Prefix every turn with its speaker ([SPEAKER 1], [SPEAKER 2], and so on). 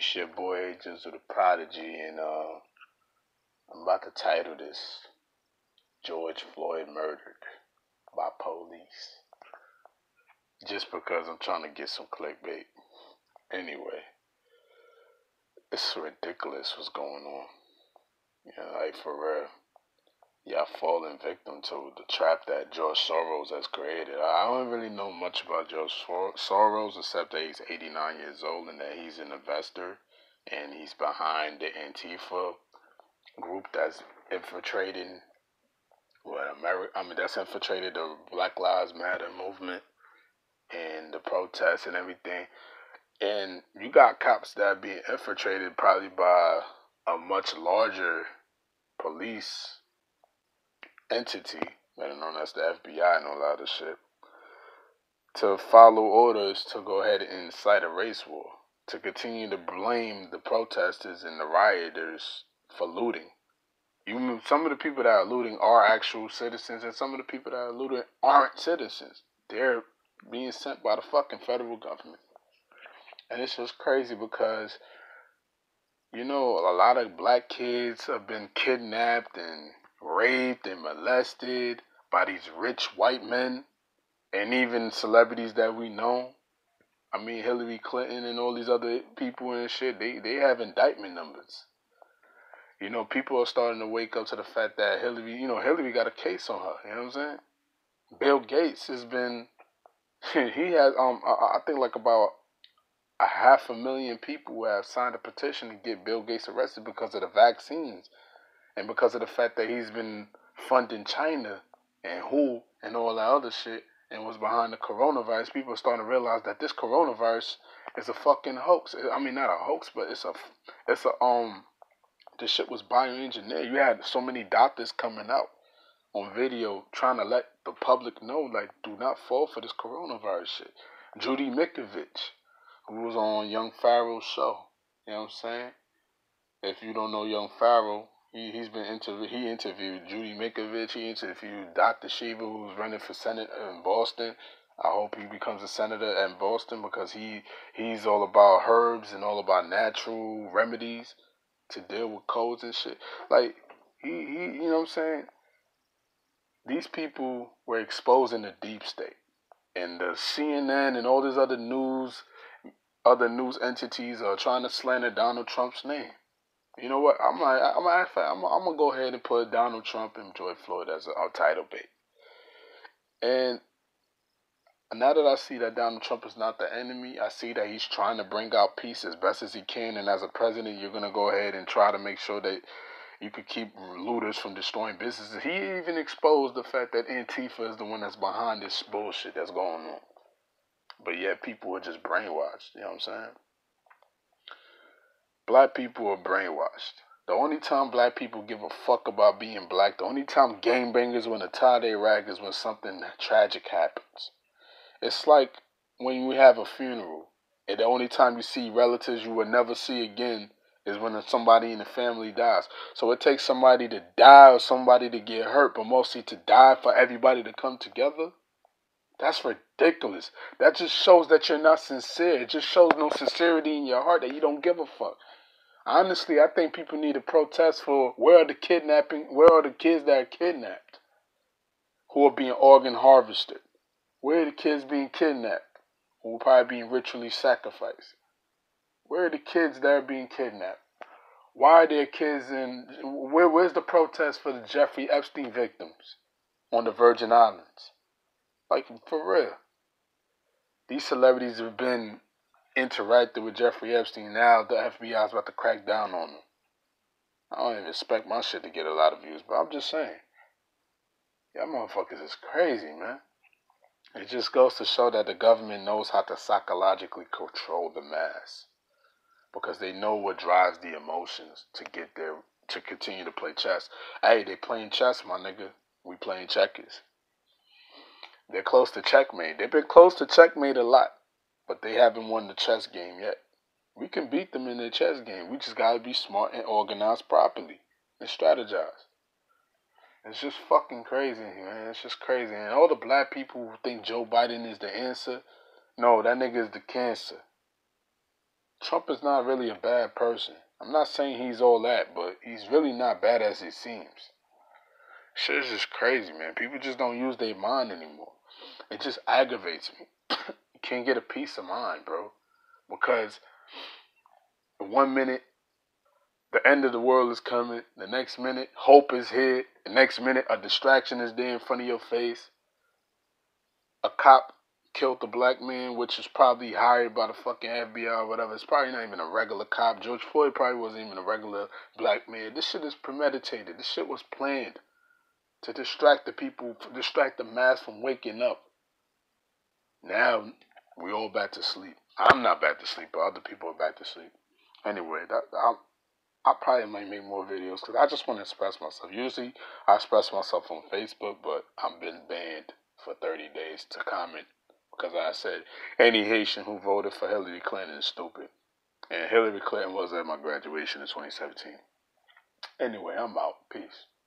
[SPEAKER 1] It's your boy of the Prodigy, and uh, I'm about to title this George Floyd Murdered by Police. Just because I'm trying to get some clickbait. Anyway, it's ridiculous what's going on. Know, like for real. Y'all falling victim to the trap that George Soros has created. I don't really know much about George Soros except that he's 89 years old and that he's an investor and he's behind the Antifa group that's infiltrating what America I mean that's infiltrated the Black Lives Matter movement and the protests and everything. And you got cops that being infiltrated probably by a much larger police entity, better known as the FBI and all that shit, to follow orders to go ahead and incite a race war, to continue to blame the protesters and the rioters for looting. You, some of the people that are looting are actual citizens, and some of the people that are looting aren't citizens. They're being sent by the fucking federal government. And it's just crazy because, you know, a lot of black kids have been kidnapped and raped and molested by these rich white men and even celebrities that we know. I mean, Hillary Clinton and all these other people and shit, they, they have indictment numbers. You know, people are starting to wake up to the fact that Hillary, you know, Hillary got a case on her. You know what I'm saying? Bill Gates has been, he has, um, I, I think like about a half a million people have signed a petition to get Bill Gates arrested because of the vaccines and because of the fact that he's been funding China and WHO and all that other shit and was behind the coronavirus, people are starting to realize that this coronavirus is a fucking hoax. I mean, not a hoax, but it's a, it's a um, this shit was bioengineered. You had so many doctors coming out on video trying to let the public know, like, do not fall for this coronavirus shit. Judy Mikovits, who was on Young Pharaoh's show, you know what I'm saying? If you don't know Young Pharaoh, he he's been interviewed. He interviewed Judy Mikovits. He interviewed Dr. Shiva, who's running for senate in Boston. I hope he becomes a senator in Boston because he he's all about herbs and all about natural remedies to deal with colds and shit. Like he he you know what I'm saying? These people were exposing the deep state. And the CNN and all these other news other news entities are trying to slander Donald Trump's name. You know what? I'm like, I'm I'm, I'm gonna go ahead and put Donald Trump and George Floyd as our title bait. And now that I see that Donald Trump is not the enemy, I see that he's trying to bring out peace as best as he can. And as a president, you're gonna go ahead and try to make sure that you could keep looters from destroying businesses. He even exposed the fact that Antifa is the one that's behind this bullshit that's going on. But yet people are just brainwashed. You know what I'm saying? Black people are brainwashed. The only time black people give a fuck about being black, the only time gangbangers want to tie their rag is when something tragic happens. It's like when you have a funeral, and the only time you see relatives you will never see again is when somebody in the family dies. So it takes somebody to die or somebody to get hurt, but mostly to die for everybody to come together. That's ridiculous. That just shows that you're not sincere. It just shows no sincerity in your heart that you don't give a fuck. Honestly, I think people need to protest for where are the kidnapping, where are the kids that are kidnapped, who are being organ harvested? Where are the kids being kidnapped, who are probably being ritually sacrificed? Where are the kids that are being kidnapped? Why are there kids in where? Where's the protest for the Jeffrey Epstein victims on the Virgin Islands? Like for real, these celebrities have been interacted with Jeffrey Epstein, now the FBI is about to crack down on him. I don't even expect my shit to get a lot of views, but I'm just saying. Y'all motherfuckers is crazy, man. It just goes to show that the government knows how to psychologically control the mass. Because they know what drives the emotions to get there, to continue to play chess. Hey, they playing chess, my nigga. We playing checkers. They're close to checkmate. They've been close to checkmate a lot but they haven't won the chess game yet. We can beat them in their chess game. We just got to be smart and organized properly and strategize. It's just fucking crazy, man. It's just crazy. And all the black people who think Joe Biden is the answer, no, that nigga is the cancer. Trump is not really a bad person. I'm not saying he's all that, but he's really not bad as it seems. Shit is just crazy, man. People just don't use their mind anymore. It just aggravates me. can't get a peace of mind, bro. Because one minute the end of the world is coming. The next minute, hope is here. The next minute, a distraction is there in front of your face. A cop killed a black man, which is probably hired by the fucking FBI or whatever. It's probably not even a regular cop. George Floyd probably wasn't even a regular black man. This shit is premeditated. This shit was planned to distract the people, distract the mass from waking up. Now we all back to sleep. I'm not back to sleep, but other people are back to sleep. Anyway, that I'm, I probably might make more videos because I just want to express myself. Usually I express myself on Facebook, but I've been banned for 30 days to comment because I said any Haitian who voted for Hillary Clinton is stupid. And Hillary Clinton was at my graduation in 2017. Anyway, I'm out. Peace.